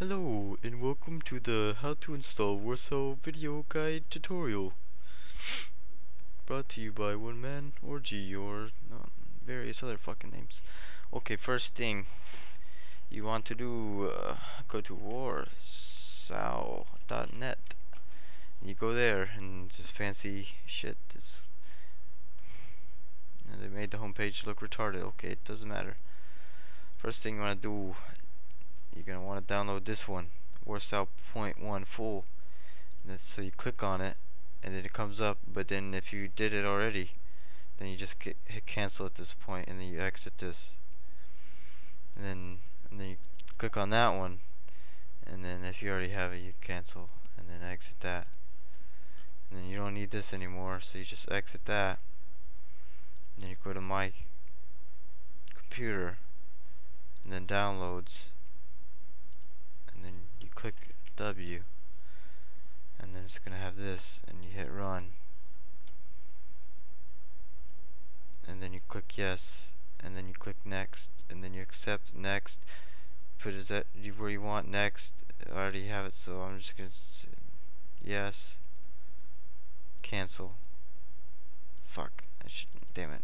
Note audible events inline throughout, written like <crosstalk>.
Hello and welcome to the how to install Warsow video guide tutorial. Brought to you by One Man Orgy or um, various other fucking names. Okay, first thing you want to do uh, go to warsow.net you go there and just fancy shit they made the homepage look retarded okay? It doesn't matter. First thing you want to do you're gonna want to download this one Warsow Point One full so you click on it and then it comes up but then if you did it already then you just get, hit cancel at this point and then you exit this. And then and then you click on that one and then if you already have it you cancel and then exit that. And then you don't need this anymore so you just exit that. And then you go to my computer and then downloads click W and then it's gonna have this and you hit run. And then you click yes and then you click next and then you accept next. Put it at where you want next. I already have it so I'm just gonna yes. Cancel. Fuck. I should damn it.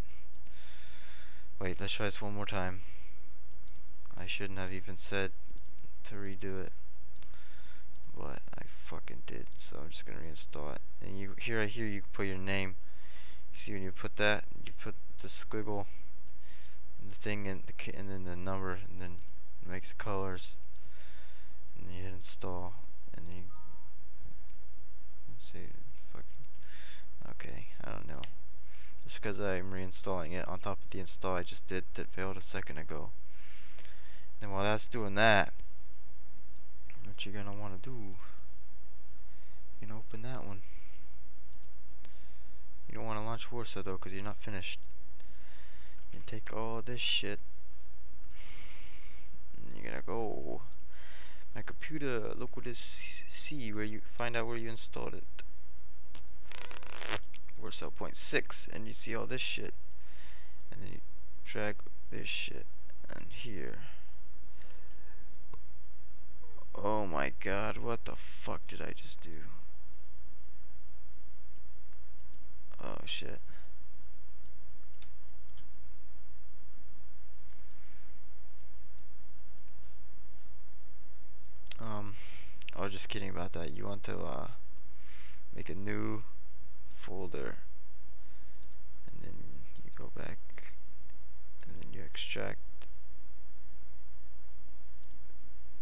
Wait let's try this one more time. I shouldn't have even said to redo it but I fucking did so I'm just gonna reinstall it. And you here right here you put your name. See when you put that you put the squiggle and the thing and the and then the number and then it makes the colors. And you hit install and then you see fucking okay I don't know. It's because I'm reinstalling it on top of the install I just did that failed a second ago. And while that's doing that what you're gonna want to do. You can open that one. You don't want to launch Warsow though because you're not finished. You take all this shit. And you're gonna go. My computer look what is see where you find out where you installed it. Warsow point six and you see all this shit. And then you drag this shit and here Oh my god, what the fuck did I just do? Oh shit. Um, I was just kidding about that. You want to uh, make a new folder and then you go back and then you extract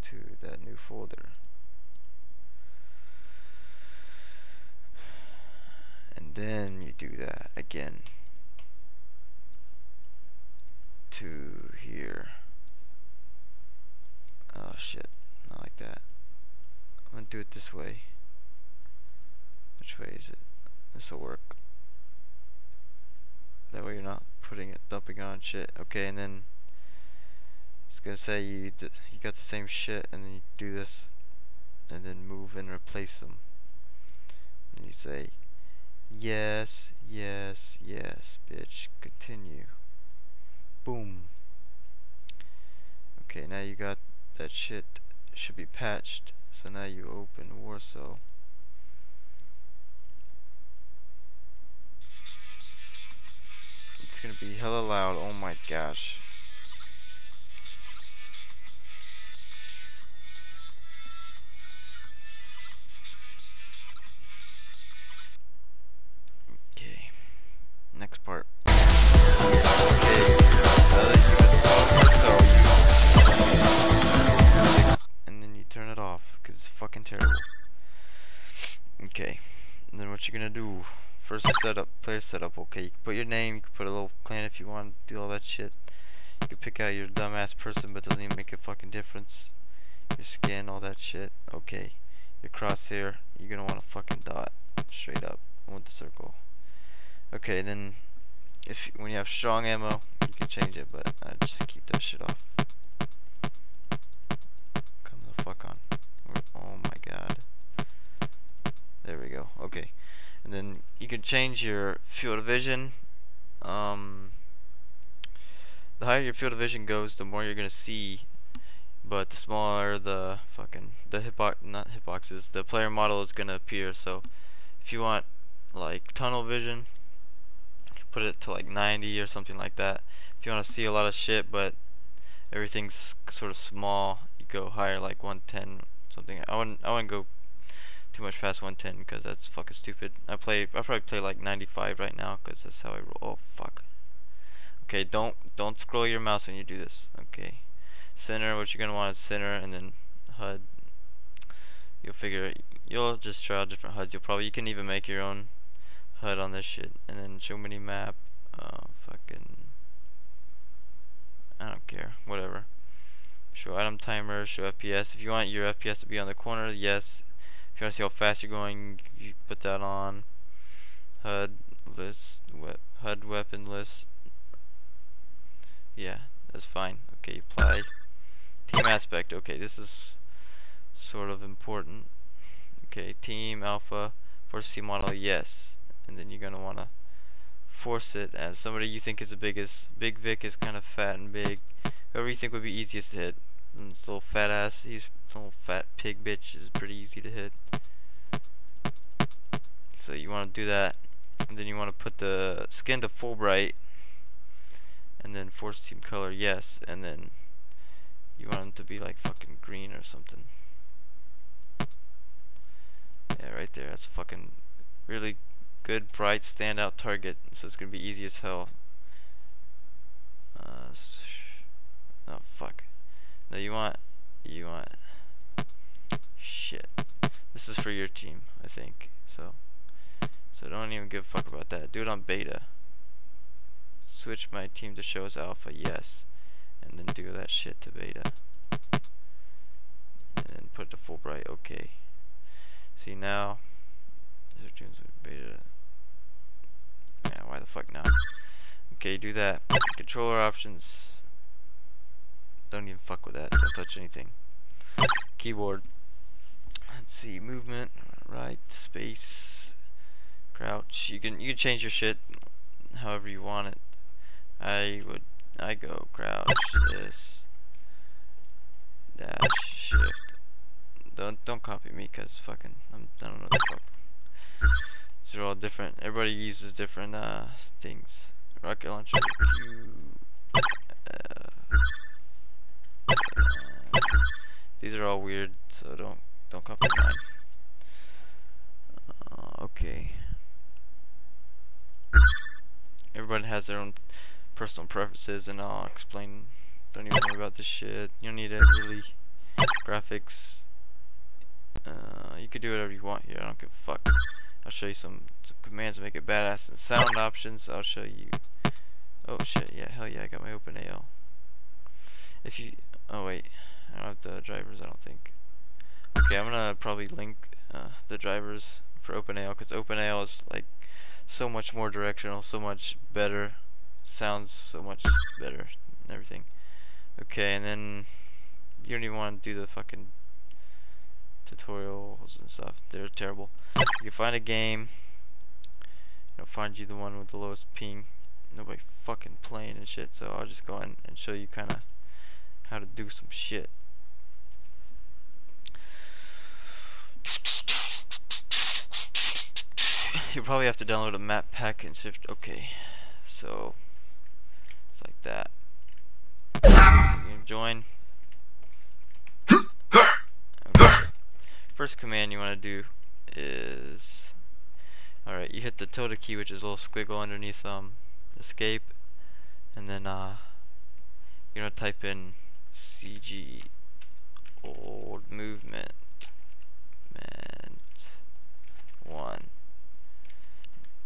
to that new folder. And then you do that again to here. Oh shit. Not like that. I'm gonna do it this way. Which way is it? This will work. That way you're not putting it dumping on shit. Okay and then it's gonna say you you got the same shit and then you do this and then move and replace them and you say yes yes yes bitch continue. Boom. Okay now you got that shit should be patched so now you open Warsow. It's gonna be hella loud oh my gosh setup, okay, you can put your name, you can put a little clan if you want to do all that shit. You can pick out your dumbass person, but doesn't even make a fucking difference. Your skin, all that shit, okay. Your crosshair, you're gonna want a fucking dot, straight up, with the circle. Okay, then if when you have strong ammo, you can change it, but I just keep that shit off. Come the fuck on. Oh my god. There we go. Okay. And then you can change your field of vision. Um, the higher your field of vision goes, the more you're gonna see. but the smaller the fucking the hitbox not hitboxes the player model is gonna appear so if you want like tunnel vision put it to like 90 or something like that if you want to see a lot of shit but everything's sort of small you go higher like 110 something I wouldn't I wouldn't go too much past 110 because that's fucking stupid. I play I probably play like 95 right now because that's how I roll oh fuck. Okay don't don't scroll your mouse when you do this okay? Center what you're gonna want is center and then HUD. You'll figure you'll just try out different HUDs. You'll probably you can even make your own HUD on this shit and then show mini map. Uh, fucking I don't care whatever. Show item timer show FPS if you want your FPS to be on the corner yes if you want to see how fast you're going? You put that on. HUD list we HUD weapon list. Yeah that's fine. Okay apply. Team aspect okay this is sort of important. Okay team alpha force team model yes. And then you're gonna want to force it as somebody you think is the biggest big Vic is kind of fat and big. Whoever you think would be easiest to hit. And this little fat ass. He's little fat pig bitch is pretty easy to hit. So you want to do that and then you want to put the skin to full bright and then force team color yes and then you want them to be like fucking green or something. Yeah right there that's a fucking really good bright standout target so it's gonna be easy as hell. Uh, oh fuck. No you want you want shit this is for your team I think so so don't even give a fuck about that do it on beta switch my team to show as alpha, yes. And then do that shit to beta. And then put it to full bright, okay. See now, these are tunes with beta. Yeah, why the fuck not? Okay, do that. Controller options. Don't even fuck with that. Don't touch anything. Keyboard. Let's see, movement, right, space, crouch. You can you can change your shit however you want it. I would I go crouch this dash shift. Don't don't copy me cause fucking I'm I don't know the fuck. These are all different. Everybody uses different uh things. Rocket launcher uh, uh, these are all weird, so don't don't copy mine. Uh, okay. Everybody has their own personal preferences and I'll explain. Don't even worry about this shit. You don't need it really graphics. Uh, you can do whatever you want here. I don't give a fuck. I'll show you some, some commands to make it badass and sound options. I'll show you. Oh shit. Yeah hell yeah. I got my OpenAL if you oh wait. I don't have the drivers I don't think okay I'm gonna probably link uh, the drivers for OpenAL because OpenAL is like so much more directional so much better sounds so much better and everything. Okay, and then you don't even want to do the fucking tutorials and stuff. They're terrible. You can find a game. It'll find you the one with the lowest ping. Nobody fucking playing and shit. So I'll just go in and show you kind of how to do some shit. <laughs> You probably have to download a map pack and shift. Okay, so it's like that. Join. Okay. First command you want to do is alright, you hit the tilde key which is a little squiggle underneath um escape and then uh you're gonna type in CG old movement meant one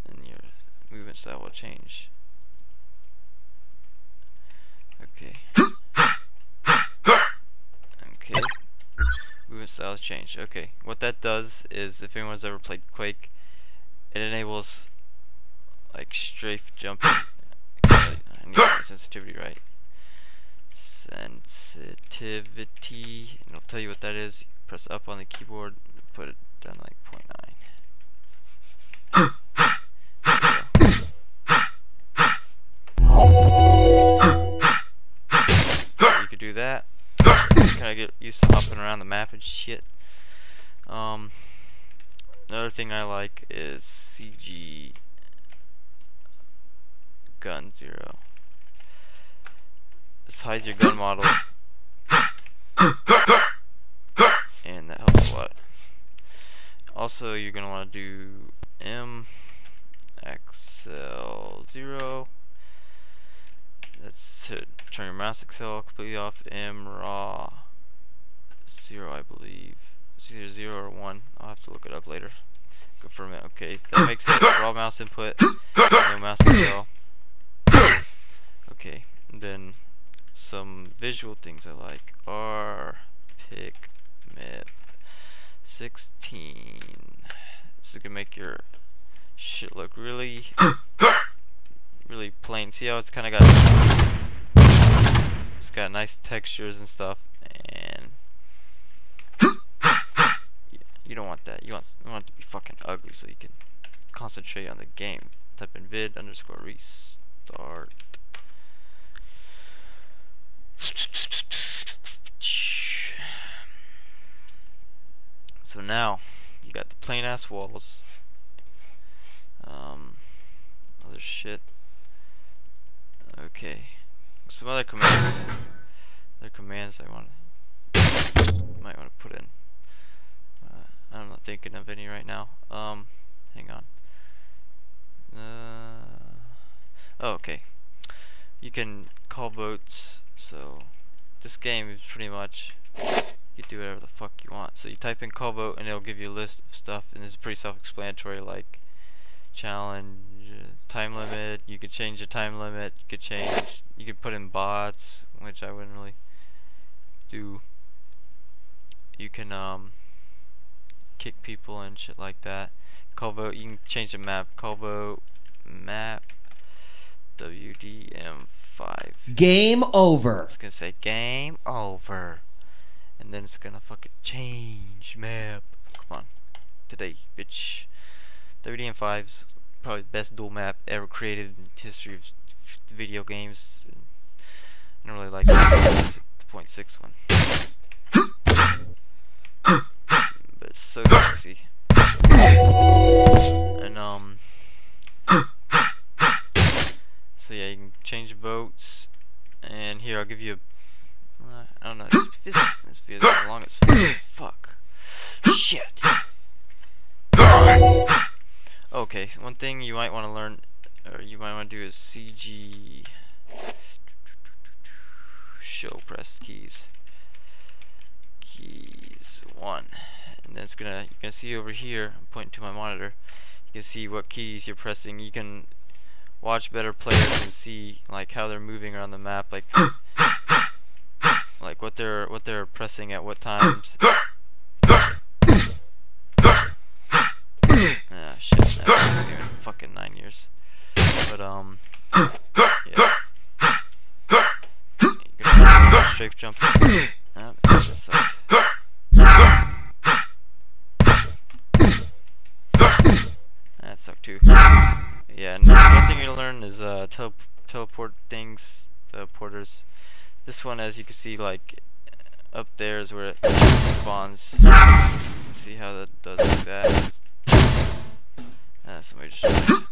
and your movement style will change. Okay. Okay. Movement styles changed. Okay. What that does is, if anyone's ever played Quake, it enables like strafe jumping. I need my sensitivity right. Sensitivity, and it'll tell you what that is. Press up on the keyboard, put it down like 0.9. do that. Kind of get used to hopping around the map and shit. Um, another thing I like is CG Gun Zero. This hides your gun model, and that helps a lot. Also, you're gonna want to do M XL zero. That's to turn your mouse accel completely off. M raw zero, I believe. It's either zero or one. I'll have to look it up later. Confirm it. Okay, that makes it <coughs> raw mouse input. No mouse accel. Okay, and then some visual things I like are pick mip 16. This is gonna make your shit look really <coughs> really plain. See how it's kind of got it's got nice textures and stuff, and you don't want that. You want you want it to be fucking ugly so you can concentrate on the game. Type in vid underscore restart. So now you got the plain ass walls. Um, other shit. Okay. Some other commands. other commands I want might want to put in. Uh, I'm not thinking of any right now. Um, hang on. Uh, oh, okay. You can call votes. So this game is pretty much you do whatever the fuck you want. So you type in call vote and it'll give you a list of stuff, and it's pretty self-explanatory. Like challenge, time limit. You could change the time limit. You could change. You could put in bots, which I wouldn't really do. You can um kick people and shit like that. Call vote. You can change the map. Call vote map WDM5. Game over. It's gonna say game over, and then it's gonna fucking change map. Come on, today, bitch. WDM5's probably the best duel map ever created in the history of video games. I don't really like the point six one, but it's so sexy. And um, so yeah, you can change boats And here I'll give you. A, thing you might want to learn, or you might want to do is CG show press keys. Keys one, and then it's gonna you can see over here. I'm pointing to my monitor. You can see what keys you're pressing. You can watch better players and see like how they're moving around the map, like <coughs> like what they're what they're pressing at what <coughs> times. Years. But, um, yeah. Jump. That sucked. Too. Yeah, and one thing gonna learn is, uh, tele teleport things, teleporters. This one, as you can see, like, up there is where it spawns. See how that does like that. Uh, somebody just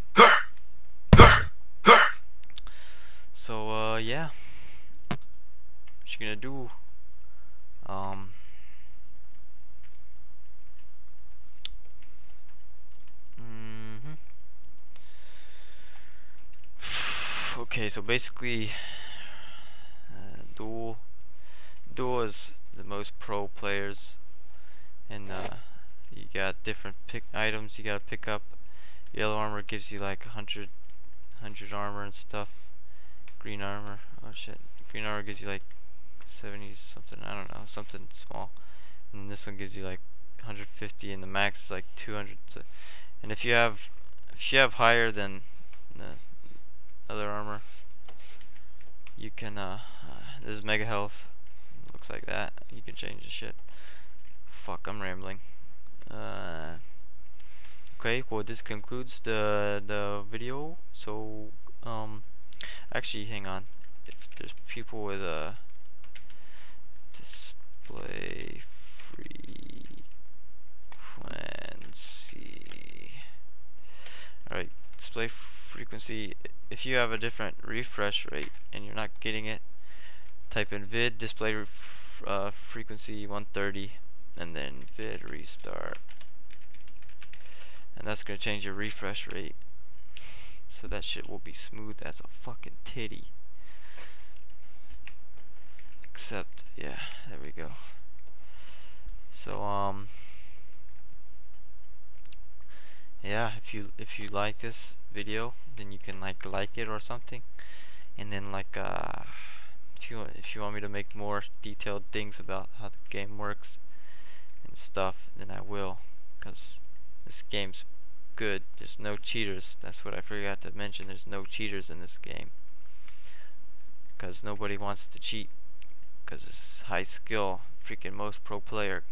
So, uh, yeah. What you gonna do? Um... Mm-hmm. <sighs> okay, so basically, uh, duel, duel is the most pro players, and uh, you got different pick items you gotta pick up Yellow armor gives you like 100, 100 armor and stuff. Green armor, oh shit. Green armor gives you like 70 something, I don't know, something small. And this one gives you like 150 and the max is like 200. So, and if you have, if you have higher than the other armor, you can, uh, uh this is mega health. Looks like that. You can change the shit. Fuck, I'm rambling. Uh, okay well this concludes the the video so um Actually, hang on. If there's people with a display frequency. Alright, display frequency. If you have a different refresh rate and you're not getting it, type in vid display uh, frequency 130 and then vid restart. And that's going to change your refresh rate so that shit will be smooth as a fucking titty. Except yeah there we go. So um yeah if you if you like this video then you can like like it or something. And then like uh if you if you want me to make more detailed things about how the game works and stuff then I will because this game's good. There's no cheaters. That's what I forgot to mention. There's no cheaters in this game. Because nobody wants to cheat. Because it's high skill. Freaking most pro player